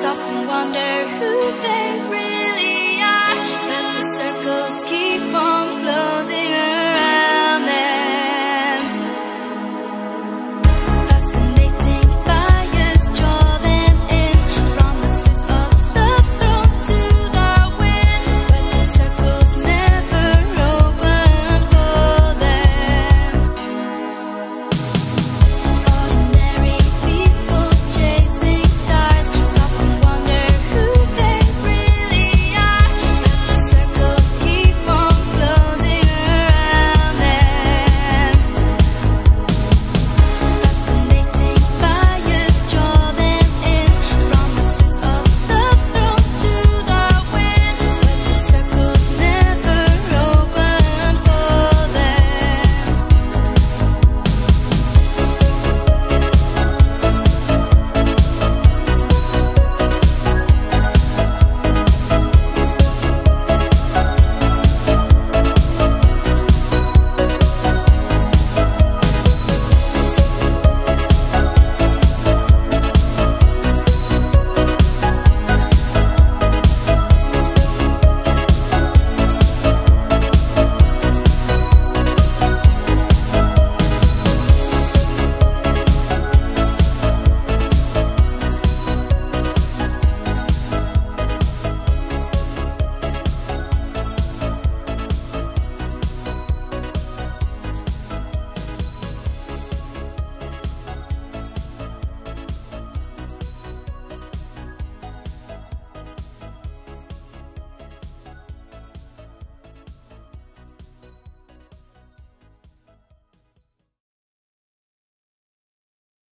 stop and wonder who they really